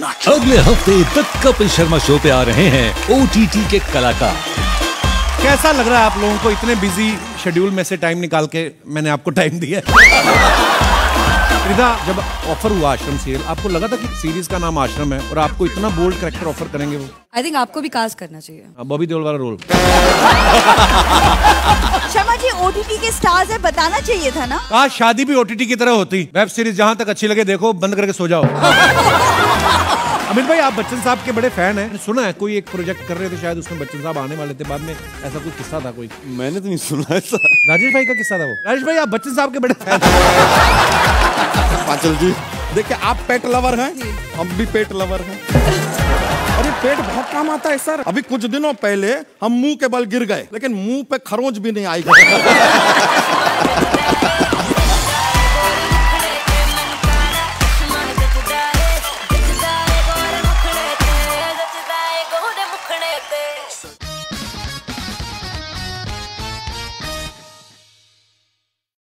अगले हफ़्ते the Kapil Sharma show पे आ रहे हैं ओटीटी के कलाकार। कैसा लग रहा है आप लोगों को इतने बिज़ी शेड्यूल में से टाइम निकाल के मैंने आपको टाइम दिया रिदा जब ऑफ़र हुआ आश्रम सीरियल आपको लगा था कि सीरीज़ का नाम आश्रम है और आपको इतना बोल्ड करेक्टर ऑफ़र करेंगे वो? आई थिंक आपको भी कास्ट करना चाहिए। हाँ, बॉबी देओल वाला रोल शर्मा जी ओटीटी के स्टार्स है बताना चाहिए था ना? काश शादी भी ओटीटी की तरह होती। वेब सीरीज़ जहाँ तक अच्छी लगे देखो बंद करके सो जाओ। अमित भाई आप बच्चन साहब के बड़े फ़ैन हैं। सुना है कोई एक प्रोजेक्ट कर रहे थे शायद उसमें बच्चन साहब आने वाले थे बाद में। ऐसा कोई किस्सा था कोई? मैंने तो नहीं सुना ऐसा। राजेश भाई का किस्सा था वो। राजेश भाई आप बच्चन साहब के बड़े फ़ैन हैं। पांचल जी देखिए आप पेट लवर हैं हम भी पेट लवर हैं। अरे पेट बहुत काम आता है सर अभी कुछ दिनों पहले हम मुँह के बल गिर गए लेकिन मुँह पे खरोंच भी नहीं आई। fuerte.